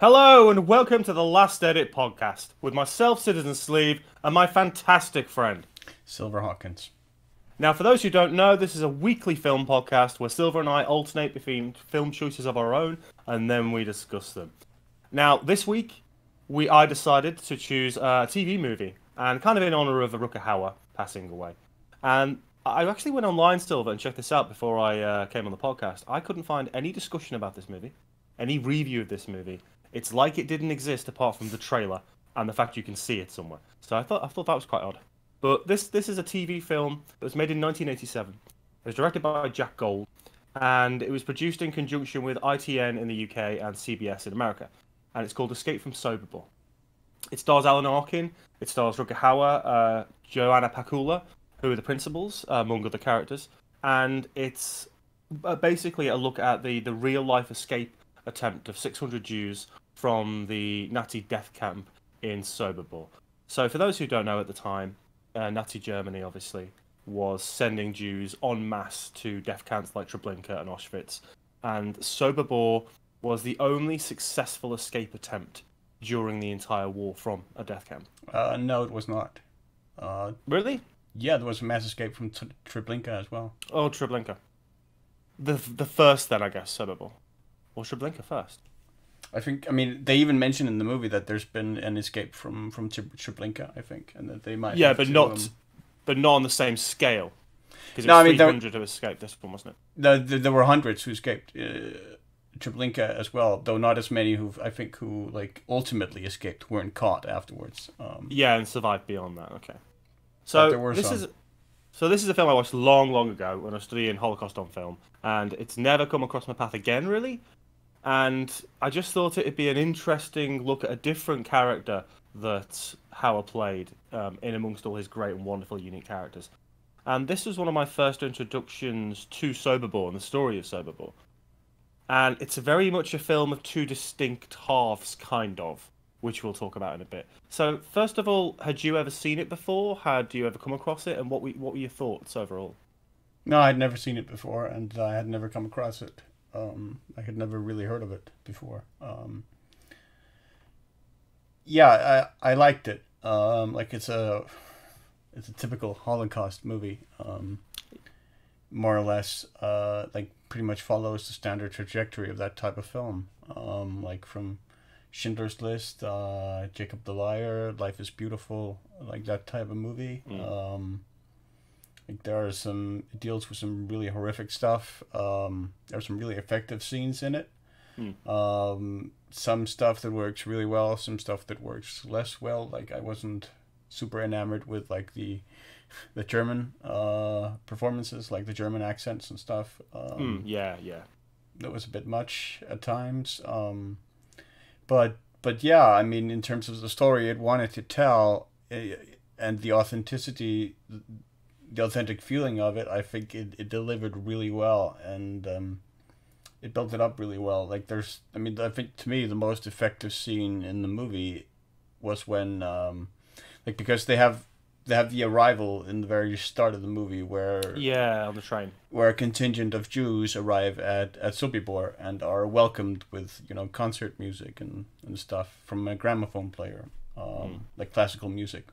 Hello and welcome to the Last Edit podcast with myself, Citizen Sleeve, and my fantastic friend. Silver Hawkins. Now, for those who don't know, this is a weekly film podcast where Silver and I alternate between film choices of our own and then we discuss them. Now, this week, we I decided to choose a TV movie, and kind of in honor of Rutger Hauer passing away. And I actually went online, Silver, and checked this out before I uh, came on the podcast. I couldn't find any discussion about this movie, any review of this movie. It's like it didn't exist apart from the trailer and the fact you can see it somewhere. So I thought I thought that was quite odd. But this this is a TV film that was made in 1987. It was directed by Jack Gold, and it was produced in conjunction with ITN in the UK and CBS in America. And it's called Escape from Sobibor. It stars Alan Arkin. It stars Rutger Hauer, uh, Joanna Pacula, who are the principals uh, among other characters. And it's uh, basically a look at the, the real life escape attempt of 600 Jews from the Nazi death camp in Sobibor. So, for those who don't know at the time, uh, Nazi Germany obviously was sending Jews en masse to death camps like Treblinka and Auschwitz, and Sobibor was the only successful escape attempt during the entire war from a death camp. Uh, no, it was not. Uh, Really? yeah, there was a mass escape from T- Treblinka as well. Oh, Treblinka. The the first then, I guess, Sobibor. Or Treblinka first. I think. I mean, they even mention in the movie that there's been an escape from from Tre- Treblinka. I think, and that they might. Yeah, have but to, not um, but not on the same scale. Because No, I mean, there- 300 to escape this one, wasn't it? the, the, there were hundreds who escaped uh, Treblinka as well, though not as many who I think who like ultimately escaped weren't caught afterwards. Um, Yeah, and survived beyond that. Okay. So there were this some. is so this is a film I watched long, long ago when I was studying Holocaust on film, and it's never come across my path again, really. And I just thought it'd be an interesting look at a different character that Hauer played um, in amongst all his great and wonderful, unique characters. And this was one of my first introductions to Sobibor and the story of Sobibor. And it's very much a film of two distinct halves, kind of, which we'll talk about in a bit. So, first of all, had you ever seen it before? Had you ever come across it? And what were, what were your thoughts overall? No, I'd never seen it before, and I had never come across it. Um, I had never really heard of it before. Um, yeah, I I liked it. Um, like it's a it's a typical Holocaust movie. Um, more or less, uh, like pretty much follows the standard trajectory of that type of film. Um, like from Schindler's List, uh, Jacob the Liar, Life is Beautiful, like that type of movie. Um, like there are some it deals with some really horrific stuff. Um, there's some really effective scenes in it. Um, some stuff that works really well, some stuff that works less well. Like I wasn't super enamored with like the the German uh, performances, like the German accents and stuff. Um, Mm, yeah, yeah. that was a bit much at times. Um, but but yeah, I mean, in terms of the story it wanted to tell eh, and the authenticity, the authentic feeling of it, I think it, it delivered really well and um, it built it up really well. Like there's, I mean, I think to me the most effective scene in the movie was when, um, like, because they have they have the arrival in the very start of the movie where Yeah, on the train. where a contingent of Jews arrive at, at Sobibor and are welcomed with, you know, concert music and, and stuff from a gramophone player, um, like classical music.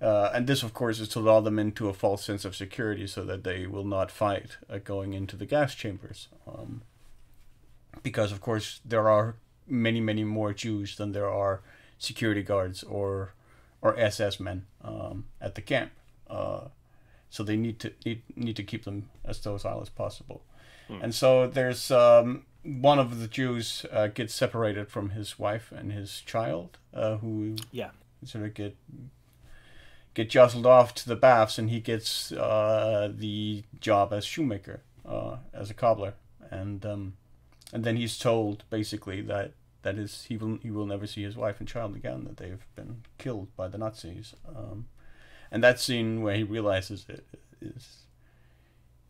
Uh, and this, of course, is to lull them into a false sense of security so that they will not fight uh, going into the gas chambers. Um, because, of course, there are many, many more Jews than there are security guards or or SS men um, at the camp. Uh, so they need to need, need to keep them as docile as possible. And so there's um, one of the Jews uh, gets separated from his wife and his child, uh, who Yeah. sort of get get jostled off to the baths, and he gets uh, the job as shoemaker, uh, as a cobbler, and um, and then he's told basically that that is he will he will never see his wife and child again, that they've been killed by the Nazis, um, and that scene where he realizes it is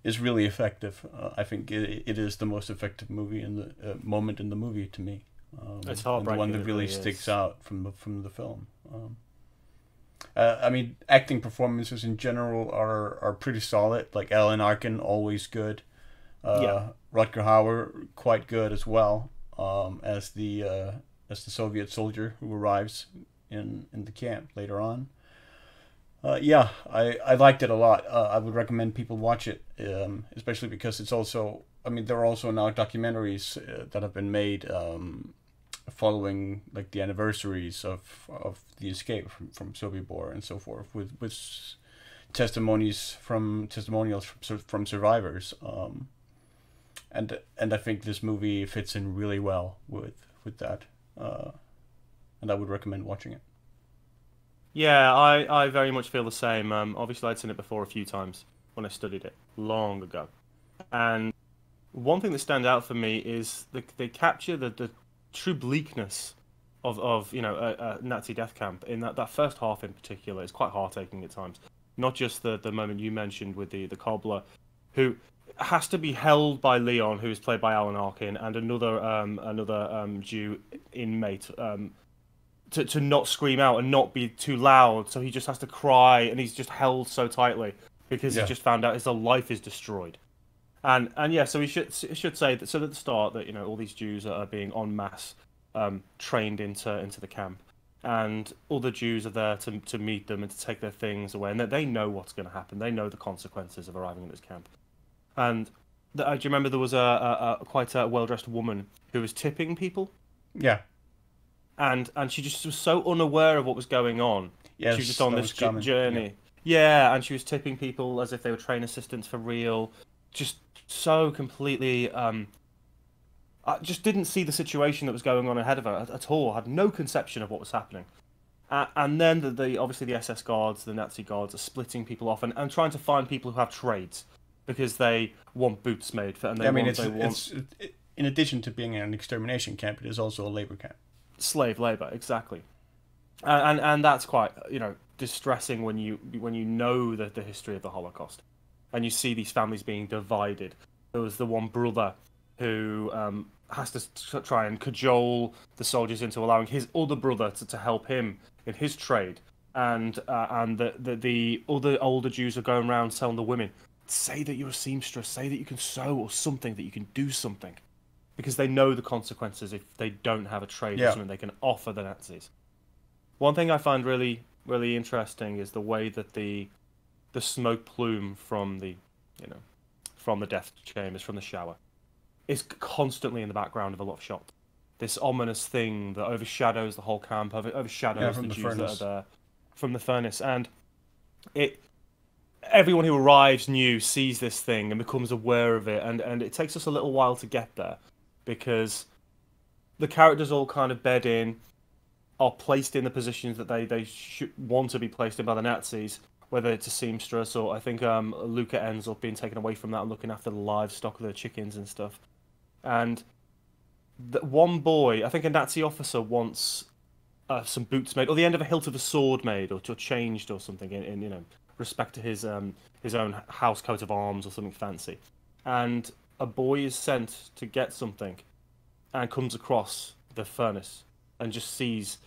is really effective. Uh, I think it, it is the most effective movie in the uh, moment in the movie to me. Um, It's and the heartbreaking, one that really really sticks out from the from the film. Um, uh, I mean, acting performances in general are are pretty solid. Like Alan Arkin, always good. Uh, Yeah. Rutger Hauer, quite good as well um, as the uh, as the Soviet soldier who arrives in in the camp later on. Uh, yeah, I, I liked it a lot. Uh, I would recommend people watch it, um, especially because it's also. I mean, there are also now documentaries uh, that have been made um, following like the anniversaries of of the escape from, from Sobibor and so forth, with with testimonies from testimonials from, from survivors. Um, and and I think this movie fits in really well with with that, uh, and I would recommend watching it. Yeah, I, I very much feel the same. Um, obviously, I'd seen it before a few times when I studied it long ago, and one thing that stands out for me is the, they capture the, the true bleakness of, of you know a, a, Nazi death camp in that, that first half in particular is quite heartaking at times. Not just the, the moment you mentioned with the, the cobbler, who has to be held by Leon, who is played by Alan Arkin, and another um, another um, Jew inmate um, to, to not scream out and not be too loud. So he just has to cry and he's just held so tightly because yeah. he just found out his life is destroyed. And and yeah, so we should should say that so at the start that you know all these Jews are being en masse um, trained into into the camp, and all the Jews are there to to meet them and to take their things away, and that they know what's going to happen. They know the consequences of arriving at this camp. And the, uh, do you remember there was a, a, a quite a well dressed woman who was tipping people? Yeah and and she just was so unaware of what was going on. Yes, she was just on this journey. Yeah. yeah. and she was tipping people as if they were train assistants for real. Just so completely. Um, I just didn't see the situation that was going on ahead of her at, at all. Had no conception of what was happening. Uh, and then the, the, obviously the SS guards, the Nazi guards, are splitting people off and, and trying to find people who have trades because they want boots made for. And they I mean, want, it's, want... it's it, in addition to being an extermination camp, it is also a labor camp slave labor exactly and, and and that's quite you know distressing when you when you know the, the history of the holocaust and you see these families being divided there was the one brother who um, has to try and cajole the soldiers into allowing his other brother to, to help him in his trade and uh, and the, the the other older Jews are going around telling the women say that you're a seamstress say that you can sew or something that you can do something because they know the consequences if they don't have a trade yeah. or something they can offer the Nazis. One thing I find really really interesting is the way that the the smoke plume from the you know from the death chambers from the shower is constantly in the background of a lot of shots. This ominous thing that overshadows the whole camp, overshadows yeah, the, the Jews furnace. that are there from the furnace, and it everyone who arrives new sees this thing and becomes aware of it, and, and it takes us a little while to get there because the characters all kind of bed in, are placed in the positions that they they should want to be placed in by the Nazis, whether it's a seamstress or I think um, Luca ends up being taken away from that and looking after the livestock of the chickens and stuff. And the, one boy, I think a Nazi officer wants uh, some boots made, or the end of a hilt of a sword made, or, or changed, or something in, in you know respect to his um, his own house coat of arms or something fancy. And a boy is sent to get something and comes across the furnace and just sees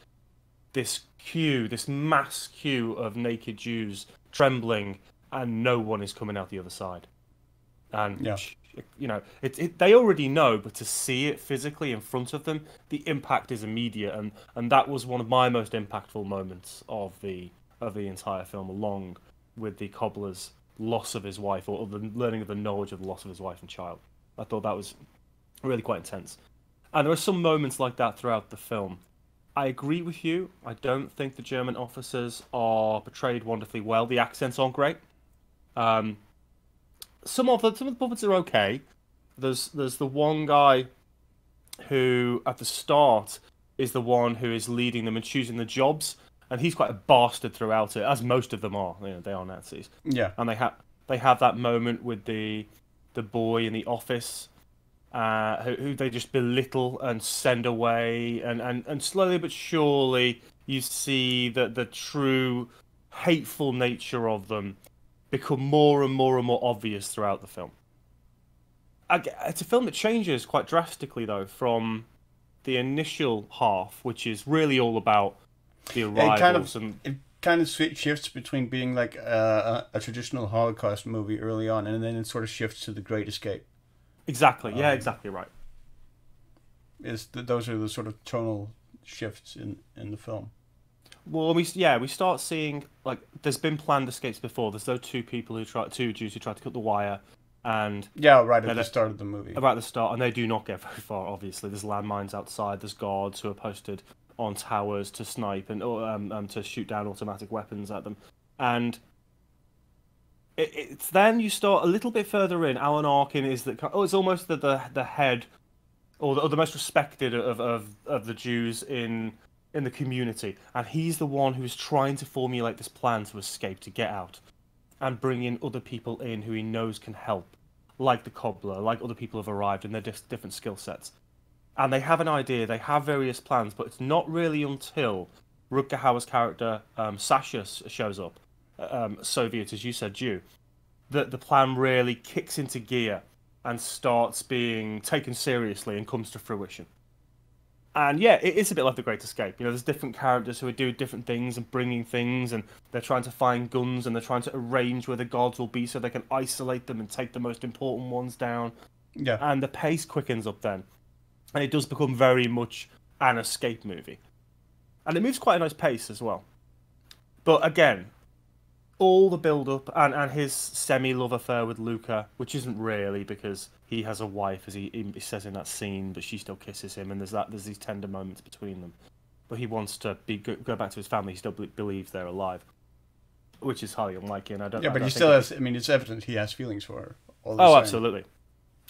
this queue, this mass queue of naked Jews trembling, and no one is coming out the other side. And yeah. you know, it, it, they already know, but to see it physically in front of them, the impact is immediate, and, and that was one of my most impactful moments of the of the entire film, along with the cobbler's loss of his wife or, the learning of the knowledge of the loss of his wife and child. I thought that was really quite intense. And there are some moments like that throughout the film. I agree with you. I don't think the German officers are portrayed wonderfully well. The accents aren't great. Um, some of the some of the puppets are okay. There's there's the one guy who at the start is the one who is leading them and choosing the jobs, and he's quite a bastard throughout it, as most of them are. You know, they are Nazis. Yeah. And they have they have that moment with the the boy in the office, uh, who, who they just belittle and send away, and, and, and slowly but surely you see that the true hateful nature of them become more and more and more obvious throughout the film. It's a film that changes quite drastically, though, from the initial half, which is really all about the arrivals it kind of, and it kind of shifts between being like a, a, traditional Holocaust movie early on, and then it sort of shifts to the Great Escape. Exactly. Yeah. Um, exactly right. Is those are the sort of tonal shifts in in the film. Well, we yeah we start seeing like there's been planned escapes before. There's those two people who try two Jews who tried to cut the wire, and Yeah, right at the start of the movie. about the start, and they do not get very far. Obviously, there's landmines outside. There's guards who are posted on towers to snipe and or, um, um, to shoot down automatic weapons at them, and it, it's then you start a little bit further in. Alan Arkin is that oh, it's almost the the, the head or the, or the most respected of, of of the Jews in in the community, and he's the one who's trying to formulate this plan to escape to get out, and bring in other people in who he knows can help like the cobbler, like other people have arrived and their dis- different skill sets. And they have an idea, they have various plans, but it's not really until Rutger Hauer's character, um, shows up, um, Soviet, as you said, Jew, that the plan really kicks into gear and starts being taken seriously and comes to fruition. And yeah, it is a bit like The Great Escape. You know, there's different characters who are doing different things and bringing things, and they're trying to find guns and they're trying to arrange where the guards will be so they can isolate them and take the most important ones down. Yeah, And the pace quickens up then, and it does become very much an escape movie. And it moves quite a nice pace as well. But again, all the build up and, and his semi love affair with Luca, which isn't really because he has a wife, as he, he says in that scene, but she still kisses him, and there's that there's these tender moments between them. But he wants to be go, go back to his family. He still be- believes they're alive, which is highly unlikely. And I don't. yeah, but he still has. I mean, it's evident he has feelings for her. All the Oh, same. absolutely,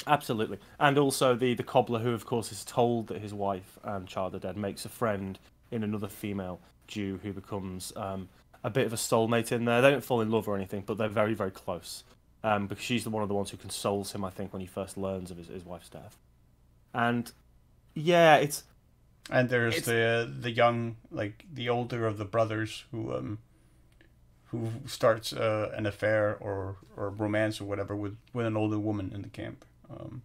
absolutely, and also the the cobbler who, of course, is told that his wife and child are dead, makes a friend in another female Jew who becomes um, a bit of a soulmate in there. They don't fall in love or anything, but they're very very close. Um, because she's the one of the ones who consoles him, I think, when he first learns of his, his wife's death. And yeah, it's And there's It's- the the young, like the older of the brothers who um who starts uh, an affair or or romance or whatever with with an older woman in the camp. Um,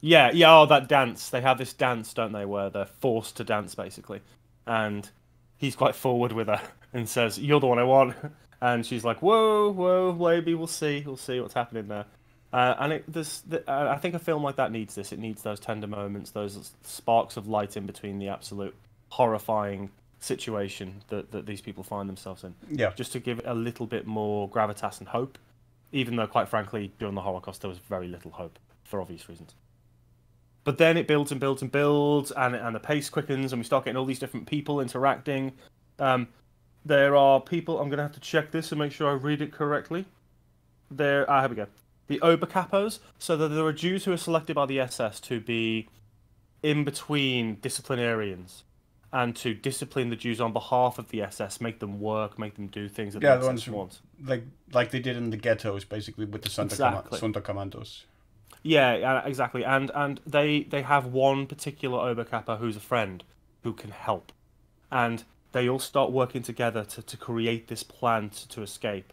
Yeah, yeah. Oh, that dance. They have this dance, don't they, where they're forced to dance basically, and he's quite forward with her and says, "You're the one I want," and she's like, "Whoa, whoa, maybe we'll see, we'll see what's happening there." Uh, and it, this, the, uh, I think a film like that needs this. It needs those tender moments, those sparks of light in between the absolute horrifying situation that, that these people find themselves in yeah, just to give it a little bit more gravitas and hope. Even though, quite frankly, during the Holocaust there was very little hope for obvious reasons. But then it builds and builds and builds, and and the pace quickens, and we start getting all these different people interacting. Um, there are people. I'm going to have to check this and make sure I read it correctly. There, ah, here we go. The Oberkapos. So that there are Jews who are selected by the SS to be in between disciplinarians and to discipline the Jews on behalf of the SS, make them work, make them do things that Yeah, the the ones who- wants. like like they did in the ghettos, basically with the Santa Exactly. Sonderkommandos. Yeah, yeah, exactly. And and they they have one particular Oberkapo who's a friend who can help, and they all start working together to, to create this plan to, to escape,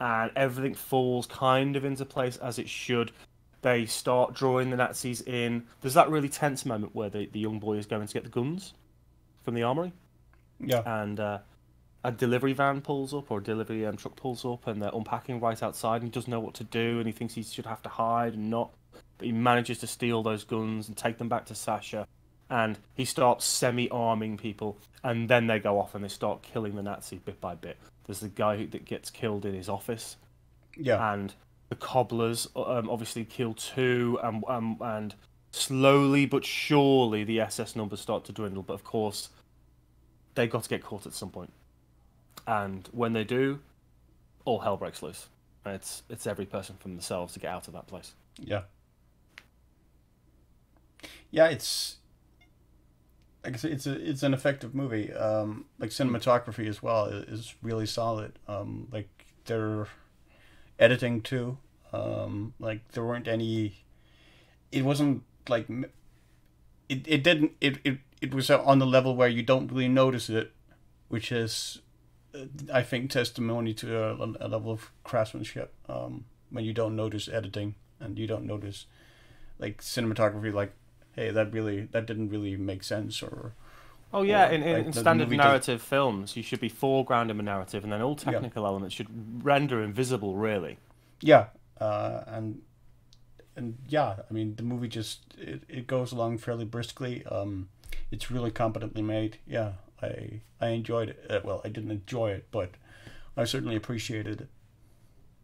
and everything falls kind of into place as it should. They start drawing the Nazis in. There's that really tense moment where the, the young boy is going to get the guns from the armory, Yeah, and uh, a delivery van pulls up or a delivery um, truck pulls up and they're unpacking right outside and he doesn't know what to do and he thinks he should have to hide and not. But he manages to steal those guns and take them back to Sasha and he starts semi-arming people and then they go off and they start killing the Nazis bit by bit. There's the guy who, that gets killed in his office. Yeah, and the cobblers um, obviously kill two and um, and slowly but surely the SS numbers start to dwindle but of course they got to get caught at some point. point and when they do all hell breaks loose. It's it's every person for themselves to get out of that place. Yeah, yeah. It's like I say, it's a it's an effective movie. Um, like cinematography as well is really solid. Um, like their editing too. Um, like there weren't any. It wasn't like. It it didn't it it it was on the level where you don't really notice it, which is, uh, I think, testimony to a, a level of craftsmanship. Um, when you don't notice editing and you don't notice, like cinematography, like, hey, that really that didn't really make sense or oh yeah Or, in, in, like, in standard narrative films you should be foregrounding a narrative and then all technical elements should render invisible really Yeah, uh, and and yeah, I mean the movie just it, it goes along fairly briskly. Um, it's really competently made. Yeah, I I enjoyed it. Uh, well, I didn't enjoy it, but I certainly appreciated it.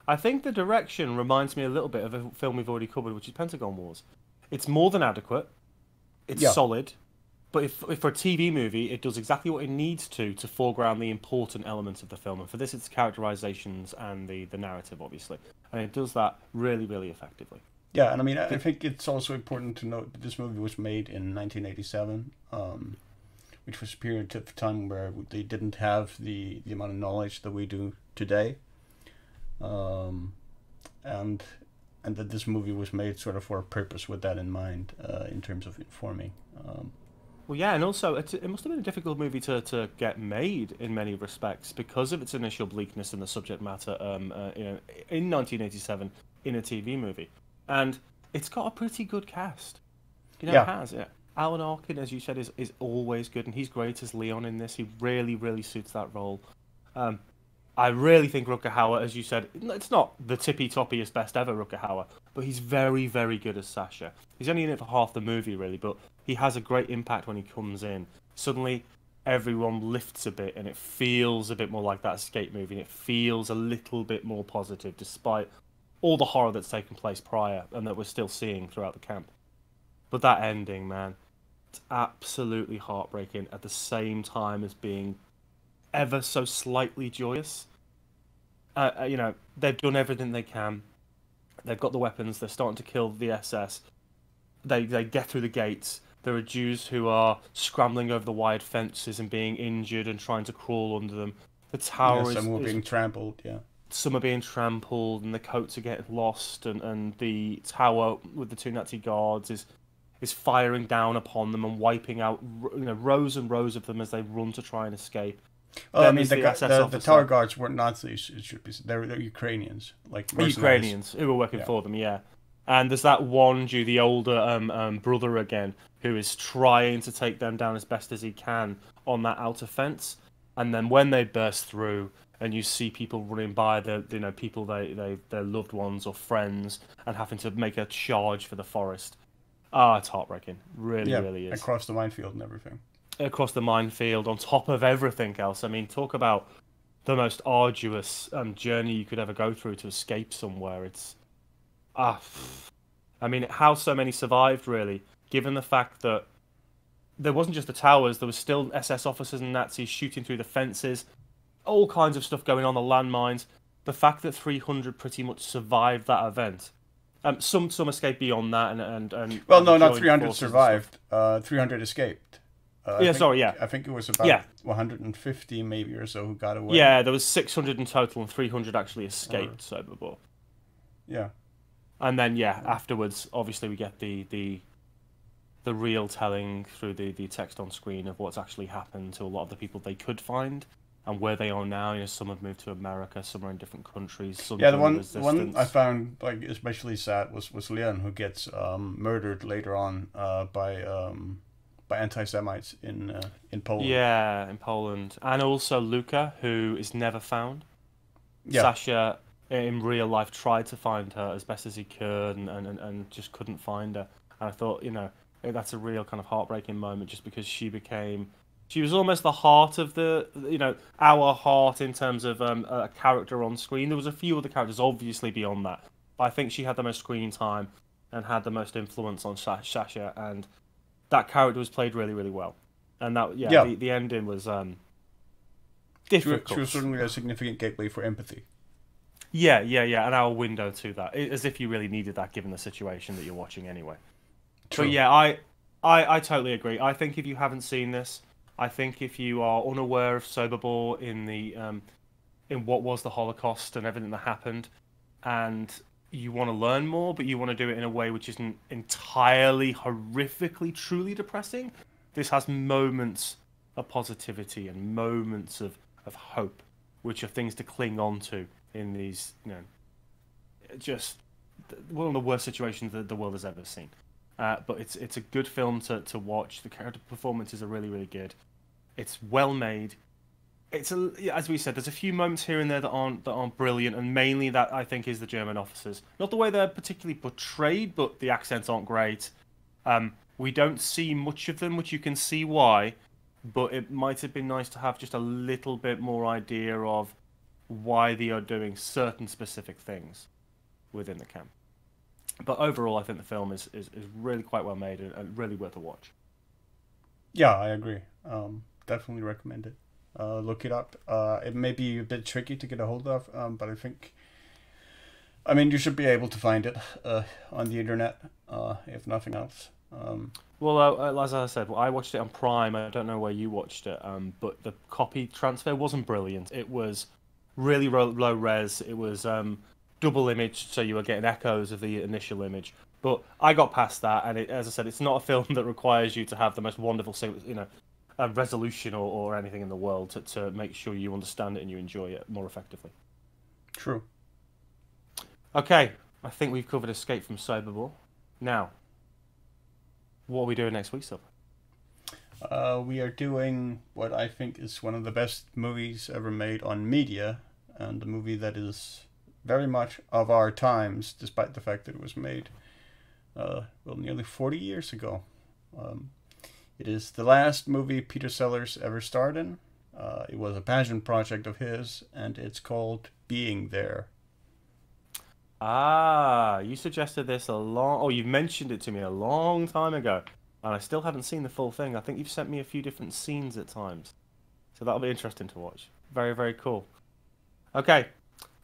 I think the direction reminds me a little bit of a film we've already covered, which is Pentagon Wars. It's more than adequate. It's Yeah. solid, but if, if for a TV movie, it does exactly what it needs to to foreground the important elements of the film. And for this, it's characterizations and the the narrative, obviously, and it does that really, really effectively. Yeah, and I mean, I think it's also important to note that this movie was made in 1987, um, which was a period of time where they didn't have the, the amount of knowledge that we do today. Um, and and that this movie was made sort of for a purpose with that in mind, uh, in terms of informing. Um, Well, yeah, and also it, it must have been a difficult movie to, to get made in many respects because of its initial bleakness and the subject matter. Um, uh, you know, in 1987, in a TV movie, and it's got a pretty good cast. You know, Yeah. it has. Yeah. Alan Arkin, as you said, is is always good, and he's great as Leon in this. He really, really suits that role. Um, I really think Hauer, as you said, it's not the tippy toppiest best ever Hauer, but he's very, very good as Sasha. He's only in it for half the movie, really, but he has a great impact when he comes in. Suddenly, everyone lifts a bit, and it feels a bit more like that escape movie, and it feels a little bit more positive, despite all the horror that's taken place prior and that we're still seeing throughout the camp. But that ending, man, it's absolutely heartbreaking at the same time as being ever so slightly joyous. Uh, uh, you know, they've done everything they can. They've got the weapons. They're starting to kill the SS. They they get through the gates. There are Jews who are scrambling over the wide fences and being injured and trying to crawl under them. The tower yeah, is, some were being trampled. Yeah. some are being trampled and the coats are getting lost and, and the tower with the two Nazi guards is is firing down upon them and wiping out you know rows and rows of them as they run to try and escape. Well, I mean, the, the the, the tower guards weren't Nazis. It should be. They're, they're Ukrainians, like mercenaries. Ukrainians who were working Yeah. for them, yeah. And there's that one Jew, the older um, um, brother again, who is trying to take them down as best as he can on that outer fence. And then when they burst through, and you see people running by, the you know people they, they their loved ones or friends, and having to make a charge for the forest. Ah, it's heartbreaking. Really, Yeah, really is across the minefield and everything. Across the minefield on top of everything else. I mean, talk about the most arduous um, journey you could ever go through to escape somewhere. It's ah, I mean, how so many survived really, given the fact that there wasn't just the towers, there was still SS officers and Nazis shooting through the fences, all kinds of stuff going on the landmines. The fact that 300 pretty much survived that event. Um, some some escaped beyond that, and and, and Well, no, not 300 forces and stuff. survived. Uh, 300 escaped. Uh, Yeah, think- sorry, yeah. I think it was about Yeah. 150 maybe or so who got away. Yeah, there was 600 in total, and 300 actually escaped Sobibor. Yeah. And then, yeah, afterwards, obviously, we get the the the real telling through the, the text on screen of what's actually happened to a lot of the people they could find and where they are now. You know, some have moved to America, some are in different countries. Some Yeah, the one, the one. I found like especially sad was was Leon who gets um, murdered later on uh, by um, by anti-Semites in uh, in Poland. Yeah, in Poland, and also Luca, who is never found. Yeah. Sasha, in real life, tried to find her as best as he could, and, and, and- just couldn't find her. And I thought, you know, that's a real kind of heartbreaking moment, just because she became, she was almost the heart of the, you know, our heart in terms of um, a character on screen. There was a few other characters, obviously beyond that, but I think she had the most screen time and had the most influence on Sasha, and that character was played really, really well. And that, yeah, Yeah. The, the ending was um, difficult. she was certainly a significant gateway for empathy. Yeah, yeah, yeah, and our window to that, as if you really needed that given the situation that you're watching anyway. True. But yeah, I, I, I totally agree. I think if you haven't seen this, I think if you are unaware of Sobibor in the, um, in what was the Holocaust and everything that happened, and you want to learn more, but you want to do it in a way which isn't entirely horrifically, truly depressing, this has moments of positivity and moments of, of hope, which are things to cling on to in these, you know, just one of the worst situations that the world has ever seen. Uh, but it's it's a good film to, to watch. The character performances are really really good. It's well made. It's a, as we said. There's a few moments here and there that aren't that aren't brilliant, and mainly that I think is the German officers. Not the way they're particularly portrayed, but the accents aren't great. Um, We don't see much of them, which you can see why, but it might have been nice to have just a little bit more idea of why they are doing certain specific things within the camp. But overall, I think the film is, is, is really quite well made and, and really worth a watch. Yeah, I agree. Um, definitely recommend it. Uh, look it up. Uh, it may be a bit tricky to get a hold of, um, but I think, I mean, you should be able to find it uh, on the internet, uh, if nothing else. Um, well, uh, as I said, well, I watched it on Prime. I don't know where you watched it, um, but the copy transfer wasn't brilliant. It was really low res. It was um, double image, so you were getting echoes of the initial image. But I got past that, and it, as I said, it's not a film that requires you to have the most wonderful, you know, a resolution or, or anything in the world to, to make sure you understand it and you enjoy it more effectively. True. Okay, I think we've covered Escape from Sobibor. Now, what are we doing next week, Silver? Uh, we are doing what I think is one of the best movies ever made on media, and a movie that is very much of our times, despite the fact that it was made uh, well nearly 40 years ago. Um, it is the last movie Peter Sellers ever starred in. Uh, it was a passion project of his, and it's called Being There. Ah, you suggested this a long. Oh, you've mentioned it to me a long time ago, and I still haven't seen the full thing. I think you've sent me a few different scenes at times, so that'll be interesting to watch. Very, very cool. Okay,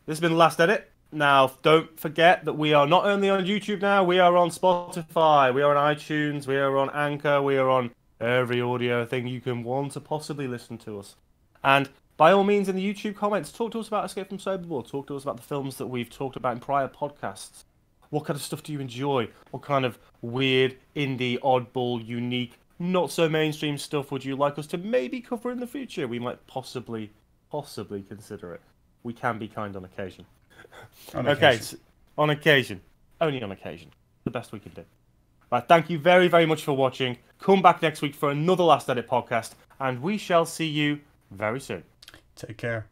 this has been the last edit. Now, don't forget that we are not only on YouTube now, we are on Spotify, we are on iTunes, we are on Anchor, we are on every audio thing you can want to possibly listen to us. And by all means, in the YouTube comments, talk to us about Escape from Sobibor. Talk to us about the films that we've talked about in prior podcasts. What kind of stuff do you enjoy? What kind of weird, indie, oddball, unique, not so mainstream stuff would you like us to maybe cover in the future? We might possibly, possibly consider it. We can be kind on occasion. On okay, occasion. so- on occasion. Only on occasion. The best we can do. Right, thank you very, very much for watching. Come back next week for another Last Edit podcast, and we shall see you very soon. Take care.